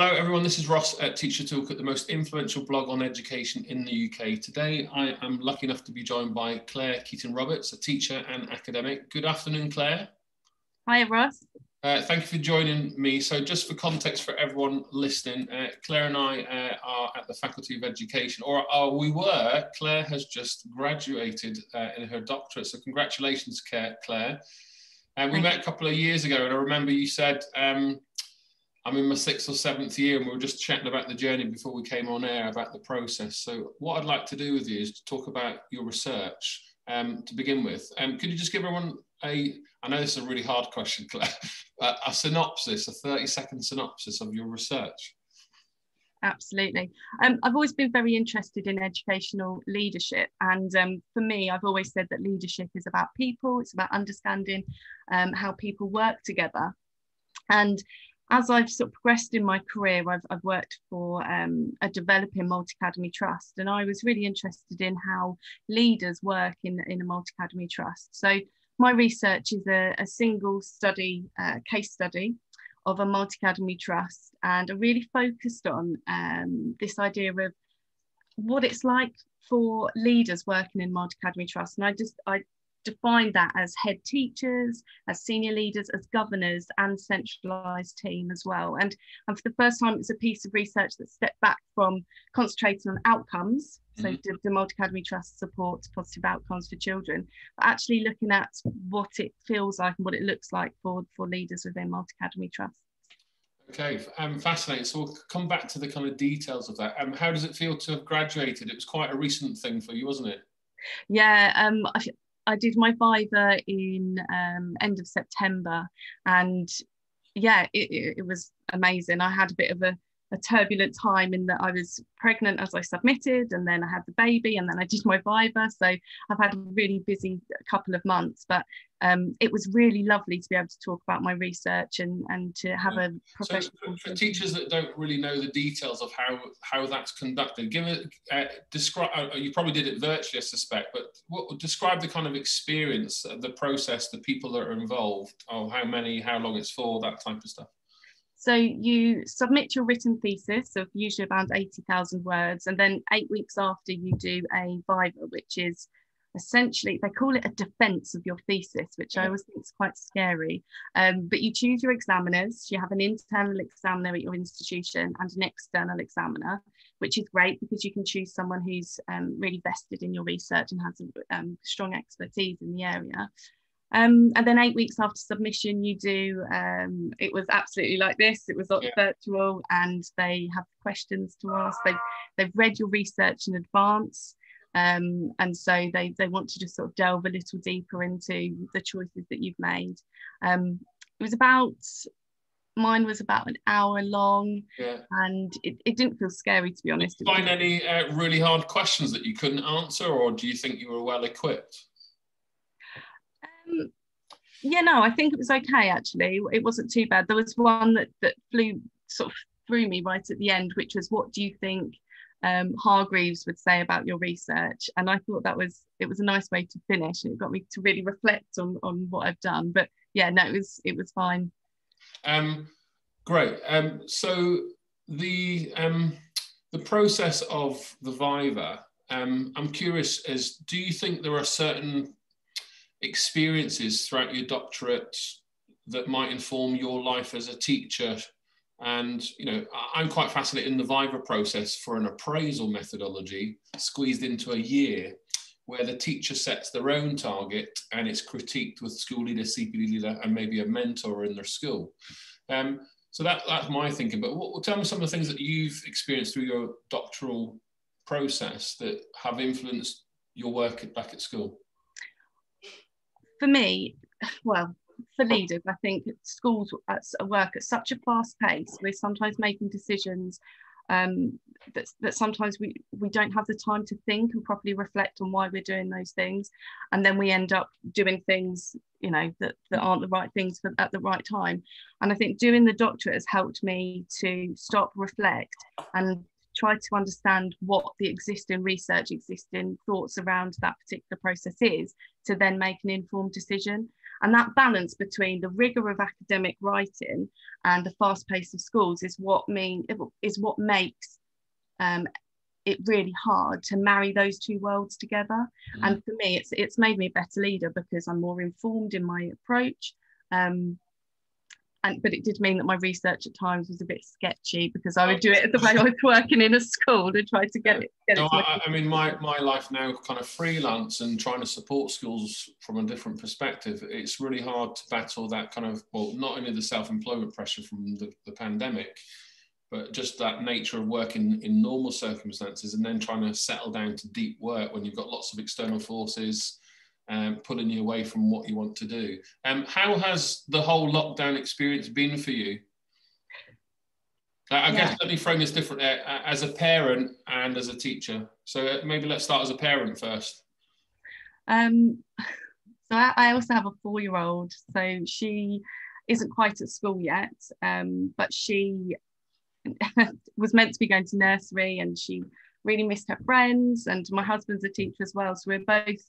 Hello, everyone. This is Ross at Teacher Toolkit, the most influential blog on education in the UK. Today, I am lucky enough to be joined by Clare Keating Roberts, a teacher and academic. Good afternoon, Clare. Hi, Ross. Uh, thank you for joining me. So, just for context for everyone listening, uh, Clare and I uh, are at the Faculty of Education, or we were. Clare has just graduated uh, in her doctorate. So, congratulations, Clare. And we met a couple of years ago, and I remember you said, um, I'm in my sixth or seventh year, and we were just chatting about the journey before we came on air about the process. So, what I'd like to do with you is to talk about your research um, to begin with. Um, could you just give everyone a, I know this is a really hard question, Clare, a synopsis, a 30 second synopsis of your research? Absolutely. Um, I've always been very interested in educational leadership. And um, for me, I've always said that leadership is about people, it's about understanding um, how people work together. And as I've sort of progressed in my career, I've, I've worked for um, a developing multi academy trust, and I was really interested in how leaders work in, in a multi academy trust. So, my research is a, a single study, uh, case study of a multi academy trust, and I really focused on um, this idea of what it's like for leaders working in multi academy trust. And I just I defined that as head teachers, as senior leaders, as governors, and centralised team as well. And, and for the first time, it's a piece of research that stepped back from concentrating on outcomes. So mm-hmm. the, Multi Academy Trust supports positive outcomes for children, but actually looking at what it feels like and what it looks like for, for leaders within Multi Academy Trust. Okay, um, fascinating. So we'll come back to the kind of details of that. Um, how does it feel to have graduated? It was quite a recent thing for you, wasn't it? Yeah, um, I, did my Viva in um, end of September, and yeah, it, it, was amazing. I had a bit of a, a, turbulent time in that I was pregnant as I submitted, and then I had the baby, and then I did my Viva. So I've had a really busy couple of months, but um, it was really lovely to be able to talk about my research and, and to have a professional. So for, for teachers that don't really know the details of how how that's conducted, give it uh, describe. Uh, you probably did it virtually, I suspect, but what, describe the kind of experience, the process, the people that are involved, or how many, how long it's for, that type of stuff. So you submit your written thesis of usually around 80,000 words, and then eight weeks after you do a Viva, which is essentially they call it a defense of your thesis which i always think is quite scary. Um, but you choose your examiners. You have an internal examiner at your institution and an external examiner which is great because you can choose someone who's um, really vested in your research and has um, strong expertise in the area um, and then eight weeks after submission, you do, um, it was absolutely like this. It was yeah. virtual and they have questions to ask. They've, they've read your research in advance. Um, and so they, they want to just sort of delve a little deeper into the choices that you've made. Um, it was about, mine was about an hour long yeah. and it, it didn't feel scary to be honest. Did you find any uh, really hard questions that you couldn't answer or do you think you were well equipped? Um, yeah, no, I think it was okay actually. It wasn't too bad. There was one that, that flew sort of through me right at the end, which was what do you think um, Hargreaves would say about your research. And I thought that was it was a nice way to finish. And it got me to really reflect on on what I've done. But yeah, no, it was it was fine. Um, great. Um, so the um, the process of the Viva. Um, I'm curious is do you think there are certain experiences throughout your doctorate that might inform your life as a teacher and you know, I'm quite fascinated in the Viva process for an appraisal methodology squeezed into a year, where the teacher sets their own target and it's critiqued with school leader, CPD leader, and maybe a mentor in their school. Um, so that, that's my thinking. But what, tell me some of the things that you've experienced through your doctoral process that have influenced your work back at school. For me, well, for leaders, I think schools work at such a fast pace. We're sometimes making decisions um, that, that sometimes we, we don't have the time to think and properly reflect on why we're doing those things. And then we end up doing things, you know, that, that aren't the right things for, at the right time. And I think doing the doctorate has helped me to stop, reflect, and try to understand what the existing research, existing thoughts around that particular process is to then make an informed decision. And that balance between the rigor of academic writing and the fast pace of schools is what mean is what makes um, it really hard to marry those two worlds together. Mm. And for me, it's it's made me a better leader because I'm more informed in my approach. Um, and but it did mean that my research at times was a bit sketchy because I would oh, do it the way I was working in a school to try to get it. Get no, it I, I, mean my my life now kind of freelance and trying to support schools from a different perspective. It's really hard to battle that kind of well, not only the self-employment pressure from the, the pandemic, but just that nature of working in normal circumstances and then trying to settle down to deep work when you've got lots of external forces um, pulling you away from what you want to do. Um, how has the whole lockdown experience been for you? I, yeah. guess let me frame this different uh, as a parent and as a teacher. So uh, maybe let's start as a parent first. Um, so I, I also have a four-year-old. So she isn't quite at school yet, um, but she was meant to be going to nursery, and she really missed her friends. And my husband's a teacher as well, so we're both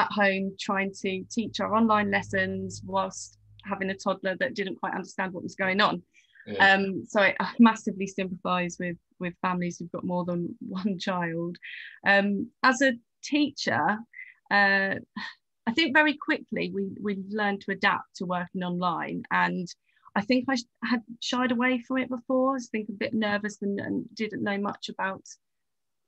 at home trying to teach our online lessons whilst having a toddler that didn't quite understand what was going on. Yeah. Um, so I, massively sympathise with with families who've got more than one child. Um, as a teacher, uh, I think very quickly we we learned to adapt to working online, and I think I had shied away from it before. I was think a bit nervous and, and didn't know much about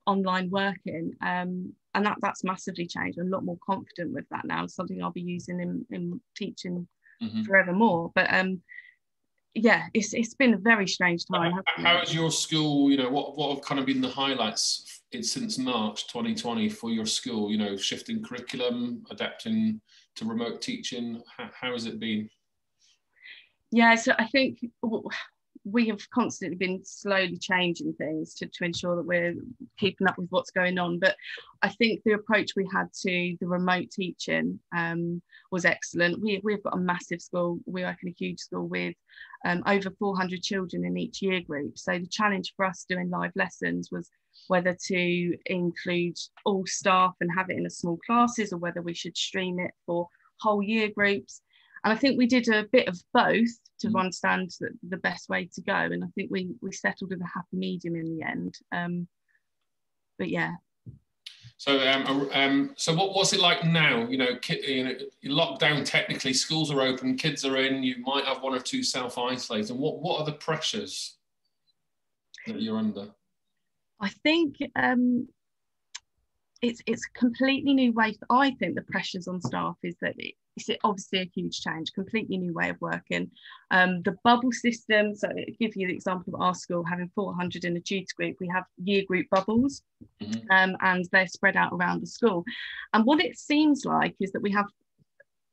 online working. Um, and that that's massively changed. I'm a lot more confident with that now. It's something I'll be using in, in teaching mm-hmm. forevermore. But um, yeah, it's it's been a very strange time. How has your school? You know, what what have kind of been the highlights since March 2020 for your school? You know, shifting curriculum, adapting to remote teaching. How, how has it been? Yeah, so I think we have constantly been slowly changing things to, to ensure that we're keeping up with what's going on. But I think the approach we had to the remote teaching um, was excellent. We, we've got a massive school, we work in a huge school with um, over 400 children in each year group. So the challenge for us doing live lessons was whether to include all staff and have it in a small classes or whether we should stream it for whole year groups. And I think we did a bit of both to mm. understand the, the best way to go. And I think we we settled with a happy medium in the end. Um, but yeah. So um, um, so what what's it like now? You know, you know, lockdown technically, schools are open, kids are in. You might have one or two self isolating. What what are the pressures that you're under? I think um, it's it's a completely new way. I think the pressures on staff is that it, it's obviously a huge change, completely new way of working. Um, the bubble system, so I'll give you the example of our school having 400 in a tutor group, we have year group bubbles mm-hmm. um, and they're spread out around the school. And what it seems like is that we have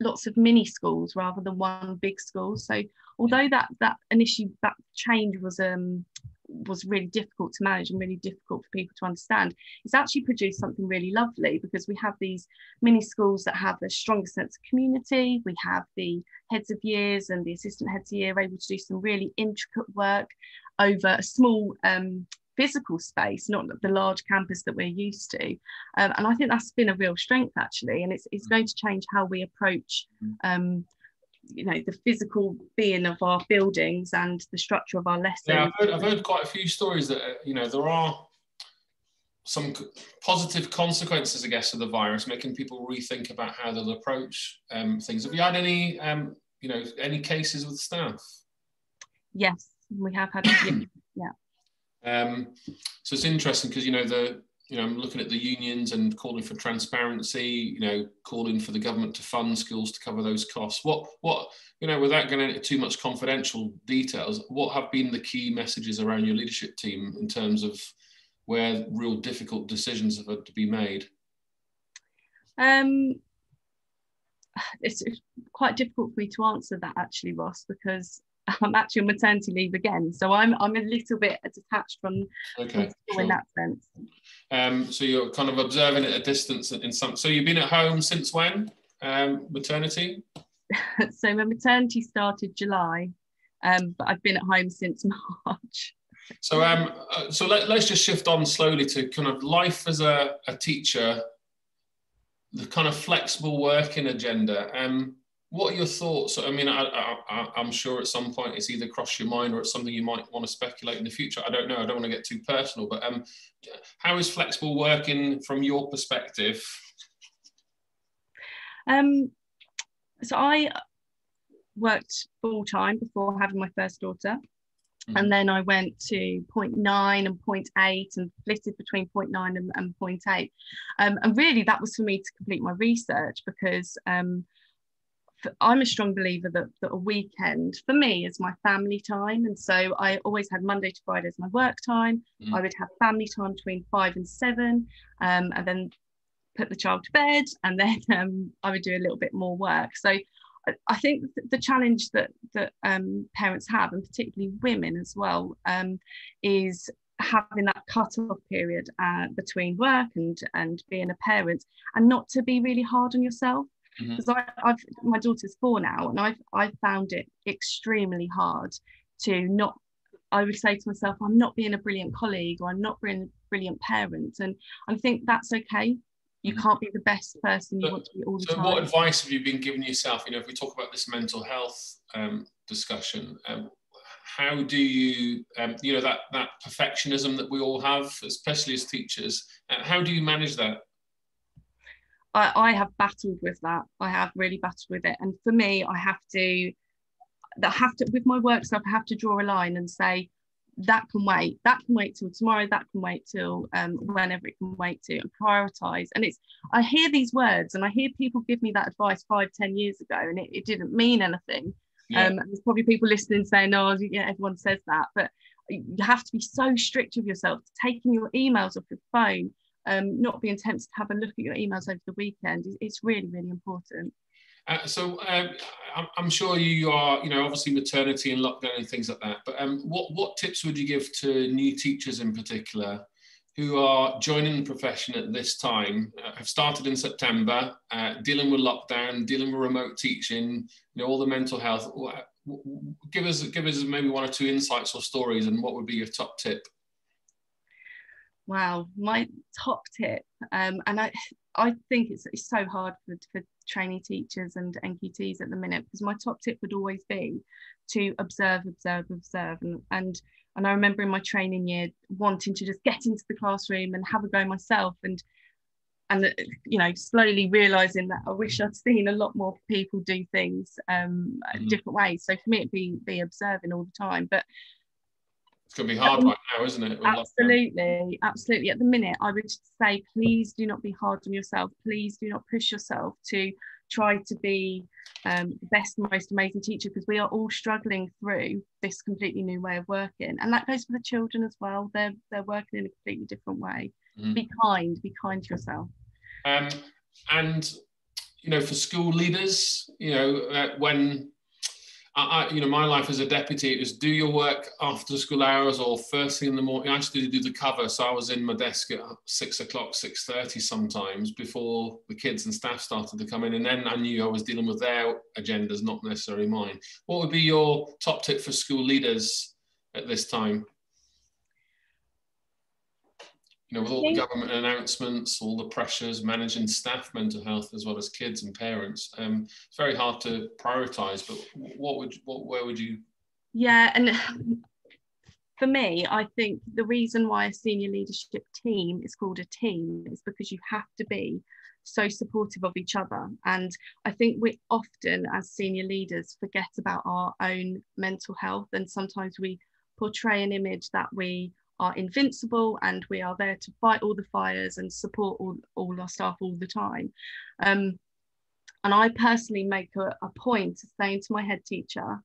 lots of mini schools rather than one big school. So although that that initially that change was um was really difficult to manage and really difficult for people to understand it's actually produced something really lovely because we have these mini schools that have a stronger sense of community we have the heads of years and the assistant heads of year able to do some really intricate work over a small um, physical space, not the large campus that we're used to. Um, and I think that's been a real strength actually, and it's, it's going to change how we approach mm. um, you know the physical being of our buildings and the structure of our lessons. Yeah, I've heard, I've heard quite a few stories that uh, you know there are some positive consequences, I guess, of the virus, making people rethink about how they'll approach um, things. Have you had any, um, you know, any cases with staff? Yes, we have had. yeah. Um, so it's interesting because you know the you know, I'm looking at the unions and calling for transparency, you know, calling for the government to fund schools to cover those costs. What, what, you know, without going into too much confidential details, what have been the key messages around your leadership team in terms of where real difficult decisions have had to be made? Um, it's quite difficult for me to answer that actually, Ross, because I'm actually on maternity leave again, so I'm I'm a little bit detached from, okay, sure. in that sense. Um, so you're kind of observing at a distance in some. So you've been at home since when? Um, maternity. so my maternity started July, um, but I've been at home since March. So um, uh, so let, let's just shift on slowly to kind of life as a, a teacher, the kind of flexible working agenda. Um, what are your thoughts? I mean, I, am sure at some point it's either crossed your mind or it's something you might want to speculate in the future. I don't know. I don't want to get too personal, but um, how is flexible working from your perspective? Um, so I worked full time before having my first daughter. Mm-hmm. And then I went to 0.9 and 0.8 and flitted between 0.9 and, and 0.8. Um, and really, that was for me to complete my research because um, I'm a strong believer that, that a weekend for me is my family time. And so I always had Monday to Friday as my work time. Mm. I would have family time between five and seven, um, and then put the child to bed, and then um, I would do a little bit more work. So I, I think the challenge that that um, parents have, and particularly women as well, um, is having that cut-off period uh, between work and and being a parent, and not to be really hard on yourself because mm-hmm. I've my daughter's four now, and I've I've found it extremely hard to not. I would say to myself, I'm not being a brilliant colleague, or I'm not being a brilliant parent, and I think that's okay. You mm-hmm. can't be the best person you so, want to be all the so time. So, what advice have you been giving yourself? You know, if we talk about this mental health um, discussion, um, how do you, um, you know, that that perfectionism that we all have, especially as teachers, uh, how do you manage that? I, I have battled with that. I have really battled with it. And for me, I have to that have to with my work stuff, I have to draw a line and say, that can wait, that can wait till tomorrow, that can wait till um, whenever it can wait to and prioritize. And it's I hear these words and I hear people give me that advice five, ten years ago, and it, it didn't mean anything. Yeah. Um, there's probably people listening saying, "No, oh, yeah, everyone says that," but you have to be so strict with yourself, taking your emails off your phone, um, not being tempted to have a look at your emails over the weekend it's really, really important. Uh, so um, I'm sure you are, you know, obviously maternity and lockdown and things like that. But um, what what tips would you give to new teachers in particular who are joining the profession at this time? Uh, have started in September, uh, dealing with lockdown, dealing with remote teaching, you know, all the mental health. Give us give us maybe one or two insights or stories, and what would be your top tip? Wow, my top tip, um, and I, I think it's, it's so hard for, for trainee teachers and NQTs at the minute because my top tip would always be to observe, observe, observe, and and and I remember in my training year wanting to just get into the classroom and have a go myself, and and you know slowly realizing that I wish I'd seen a lot more people do things um, mm-hmm. different ways. So for me, it'd be be observing all the time, but it's going to be hard right now, isn't it? Absolutely, absolutely. At the minute, I would say, please do not be hard on yourself. Please do not push yourself to try to be um, the best, most amazing teacher because we are all struggling through this completely new way of working, and that goes for the children as well. They're they're working in a completely different way. Mm. Be kind. Be kind to yourself. Um, and you know, for school leaders, you know, uh, when I, you know, my life as a deputy, it was do your work after school hours or first thing in the morning. I used to do the cover, so I was in my desk at six o'clock, six thirty sometimes before the kids and staff started to come in, and then I knew I was dealing with their agendas, not necessarily mine. What would be your top tip for school leaders at this time? You know, with all the government announcements, all the pressures, managing staff mental health as well as kids and parents, um, it's very hard to prioritize. But what would, what, where would you? Yeah, and for me, I think the reason why a senior leadership team is called a team is because you have to be so supportive of each other. And I think we often, as senior leaders, forget about our own mental health, and sometimes we portray an image that we are invincible and we are there to fight all the fires and support all, all our staff all the time. Um, and I personally make a, a, point of saying to my head teacher,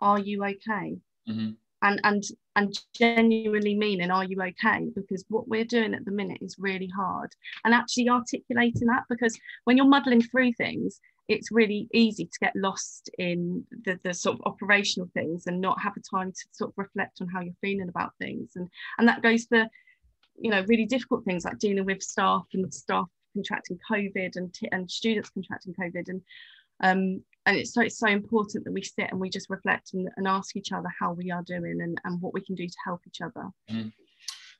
Are you okay? Mm-hmm. And, and and genuinely meaning are you okay because what we're doing at the minute is really hard and actually articulating that because when you're muddling through things it's really easy to get lost in the, the sort of operational things and not have a time to sort of reflect on how you're feeling about things. And and that goes for you know really difficult things like dealing with staff and staff contracting covid and t- and students contracting covid. And um and it's so it's so important that we sit and we just reflect and, and ask each other how we are doing and, and what we can do to help each other. Mm.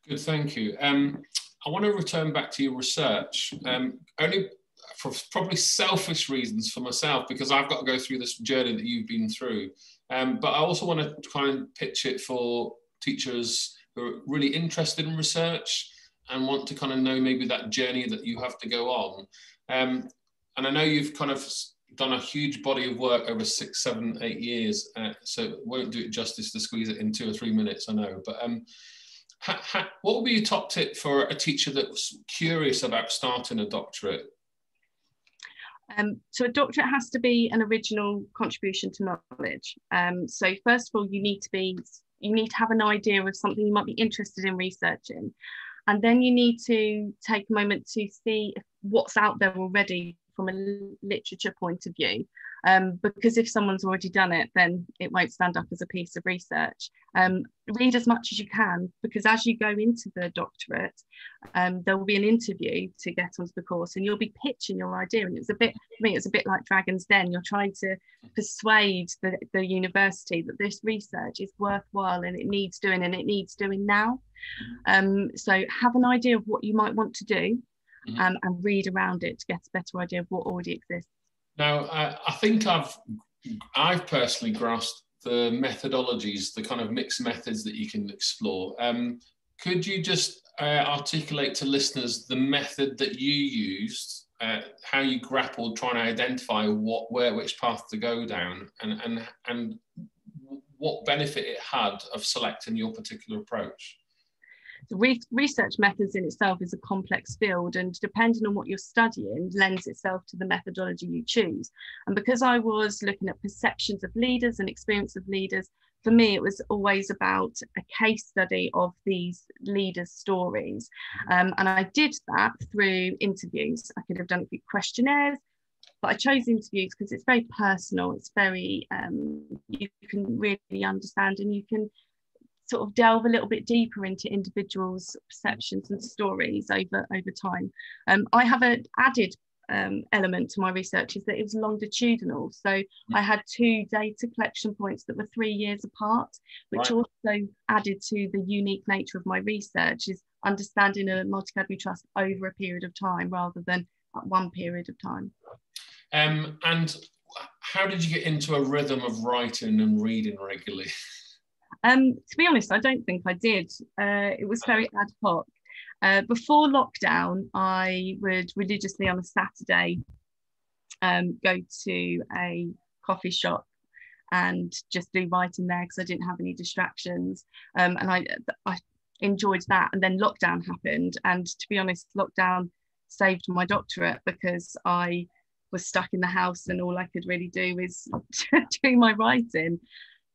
good thank you. Um i want to return back to your research. Um only for probably selfish reasons for myself because I've got to go through this journey that you've been through. Um, but I also want to try and pitch it for teachers who are really interested in research and want to kind of know maybe that journey that you have to go on. Um, and I know you've kind of done a huge body of work over six, seven, eight years, uh, so won't do it justice to squeeze it in two or three minutes, I know. But um, ha, ha, what would be your top tip for a teacher that's curious about starting a doctorate? Um, so a doctorate has to be an original contribution to knowledge. Um, so first of all, you need to be you need to have an idea of something you might be interested in researching, and then you need to take a moment to see what's out there already from a literature point of view um, because if someone's already done it then it won't stand up as a piece of research um, read as much as you can because as you go into the doctorate um, there will be an interview to get onto the course and you'll be pitching your idea and it's a bit for me it's a bit like dragon's den you're trying to persuade the, the university that this research is worthwhile and it needs doing and it needs doing now um, so have an idea of what you might want to do mm-hmm. um, and read around it to get a better idea of what already exists. Now, I, I think I've I've personally grasped the methodologies, the kind of mixed methods that you can explore. Um, could you just uh, articulate to listeners the method that you used, uh, how you grappled trying to identify what, where, which path to go down, and and and what benefit it had of selecting your particular approach? Re research methods in itself is a complex field and depending on what you're studying lends itself to the methodology you choose and because i was looking at perceptions of leaders and experience of leaders for me it was always about a case study of these leaders stories um, and i did that through interviews i could have done it through questionnaires but I chose interviews because it's very personal. It's very um, you can really understand, and you can sort of delve a little bit deeper into individuals' perceptions and stories over over time. Um, I have an added um, element to my research is that it was longitudinal. So mm. I had two data collection points that were three years apart, which right. also added to the unique nature of my research is understanding a multi-academy trust over a period of time rather than one period of time. Um, and how did you get into a rhythm of writing and reading regularly? Um, to be honest, I don't think I did. Uh, it was very ad hoc. Uh, before lockdown, I would religiously on a Saturday um, go to a coffee shop and just do writing there because I didn't have any distractions. Um, and I, I enjoyed that. And then lockdown happened. And to be honest, lockdown saved my doctorate because I was stuck in the house and all I could really do is do my writing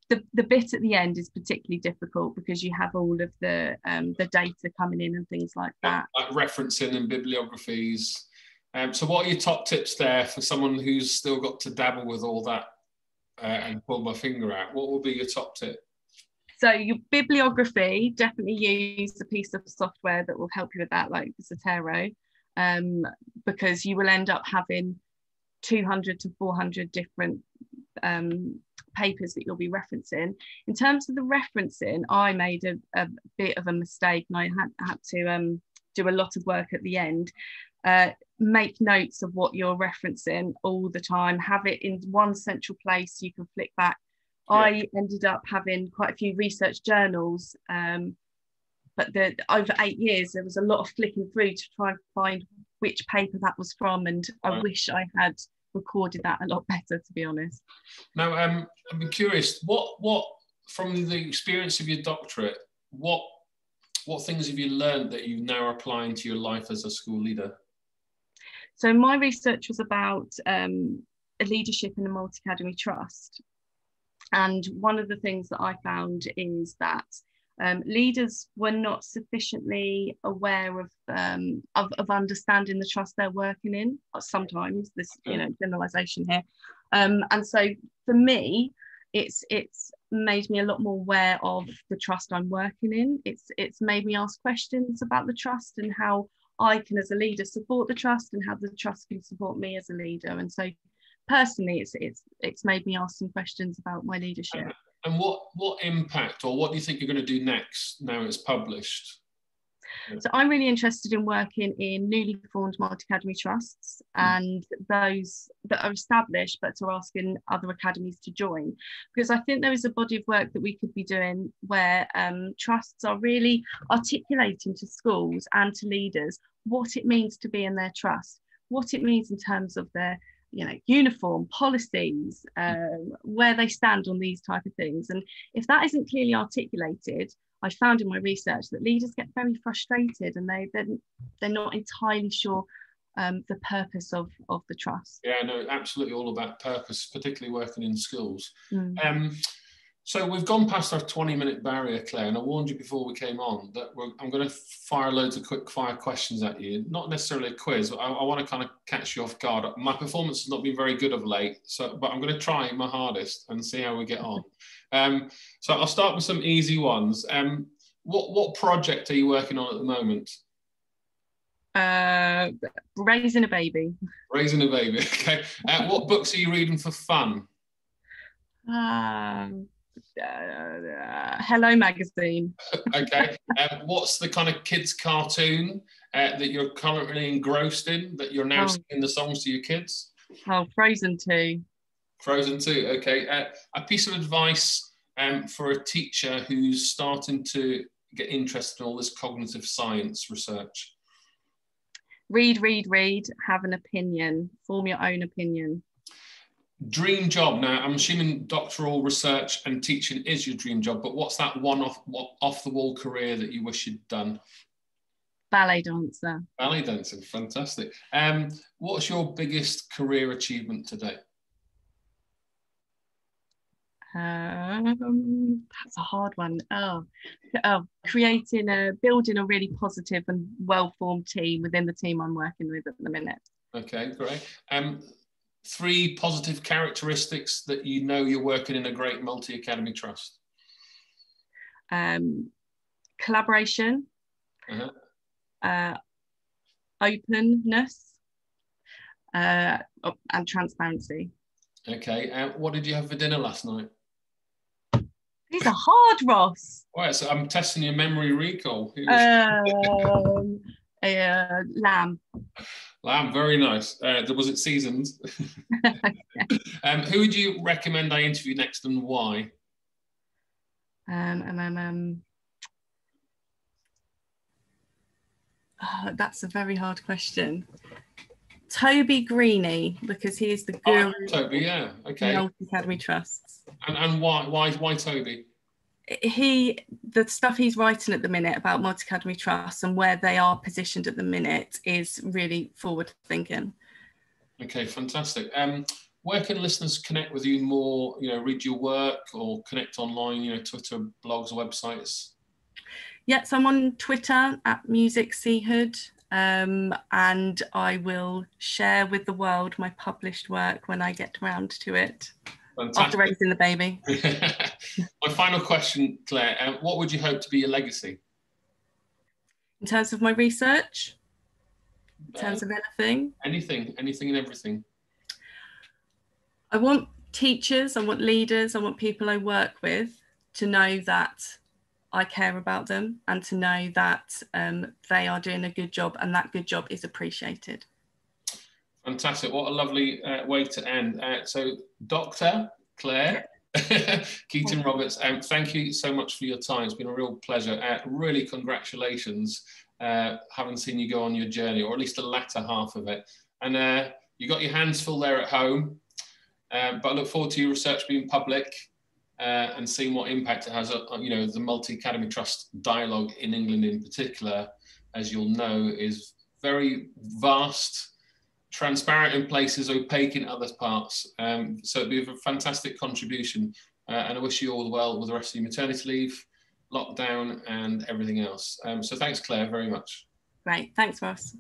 the, the bit at the end is particularly difficult because you have all of the um, the data coming in and things like that. Like referencing and bibliographies. Um, so, what are your top tips there for someone who's still got to dabble with all that uh, and pull my finger out? What will be your top tip? So, your bibliography definitely use a piece of software that will help you with that, like Zotero, um, because you will end up having 200 to 400 different um, papers that you'll be referencing. In terms of the referencing, I made a, a bit of a mistake and I had, had to um, do a lot of work at the end. Uh, make notes of what you're referencing all the time, have it in one central place you can flick back. Yeah. I ended up having quite a few research journals, um, but the, over eight years, there was a lot of flicking through to try and find which paper that was from. And I wish I had recorded that a lot better, to be honest. Now, um, I'm curious, what what from the experience of your doctorate, what what things have you learned that you now applying to your life as a school leader? So my research was about um, leadership in a multi-academy trust. And one of the things that I found is that um, leaders were not sufficiently aware of, um, of, of understanding the trust they're working in. Sometimes this, you know, generalisation here, um, and so for me, it's it's made me a lot more aware of the trust I'm working in. It's it's made me ask questions about the trust and how I can, as a leader, support the trust and how the trust can support me as a leader. And so, personally, it's it's it's made me ask some questions about my leadership. And what what impact or what do you think you're going to do next now it's published? So I'm really interested in working in newly formed multi-academy trusts mm. and those that are established but are asking other academies to join. Because I think there is a body of work that we could be doing where um, trusts are really articulating to schools and to leaders what it means to be in their trust, what it means in terms of their you know uniform policies um, where they stand on these type of things. And if that isn't clearly articulated i found in my research that leaders get very frustrated and they they're, they're not entirely sure um, the purpose of of the trust. Yeah no absolutely all about purpose particularly working in schools. Mm. um, so we've gone past our 20 minute barrier, Clare, and I warned you before we came on that I'm going to fire loads of quick fire questions at you. Not necessarily a quiz, but I, I, want to kind of catch you off guard. My performance has not been very good of late, so but I'm going to try my hardest and see how we get on. Um, so I'll start with some easy ones. Um, what what project are you working on at the moment? Uh, raising a baby. Raising a baby. Okay. Uh, what books are you reading for fun? Um uh, Hello magazine. okay. Um, what's the kind of kids cartoon uh, that you're currently engrossed in that you're now oh. singing the songs to your kids? Oh, Frozen 2. Frozen 2. Okay. Uh, a piece of advice um, for a teacher who's starting to get interested in all this cognitive science research. Read, read, read, have an opinion, form your own opinion dream job now i'm assuming doctoral research and teaching is your dream job but what's that one off off the wall career that you wish you'd done ballet dancer ballet dancing fantastic um what's your biggest career achievement today um, that's a hard one. Oh, oh, creating a building a really positive and well-formed team within the team I'm working with at the minute. Okay, great. Um, three positive characteristics that you know you're working in a great multi academy trust? Um, collaboration, uh-huh. uh, openness, uh, and transparency. Okay. Uh, what did you have for dinner last night? These are hard, Ross. Right, so I'm testing your memory recall. Um, uh, lamb. Lamb, very nice. Uh, was it seasoned? um, who would you recommend I interview next and why? Um, um, um, um oh, that's a very hard question. Toby Greany, because he is the oh, guru. Oh, Toby, yeah, okay. Academy Trusts. And, and why, why, why Toby? He the stuff he's writing at the minute about multi academy trusts and where they are positioned at the minute is really forward thinking. Okay, fantastic. Um, where can listeners connect with you more? You know, read your work or connect online. You know, Twitter, blogs, websites. Yes, I'm on Twitter at Music Seahood, um, and I will share with the world my published work when I get around to it. Fantastic. After raising the baby. My final question, Clare, uh, what would you hope to be your legacy? In terms of my research? In terms uh, of anything? Anything, anything and everything. I want teachers, I want leaders, I want people I work with to know that I care about them and to know that um, they are doing a good job and that good job is appreciated. Fantastic. What a lovely uh, way to end. Uh, so, Dr. Clare Keating Roberts, um, thank you so much for your time. It's been a real pleasure. Uh, really, congratulations. Uh, haven't seen you go on your journey, or at least the latter half of it. And uh, you got your hands full there at home. Uh, but I look forward to your research being public uh, and seeing what impact it has on, you know, the Multi Academy Trust dialogue in England in particular, as you'll know, is very vast transparent in places, opaque in other parts. Um, so it'd be a fantastic contribution. Uh, and I wish you all well with the rest of your maternity leave, lockdown, and everything else. Um, so thanks, Clare, very much. Great. Thanks, Ross.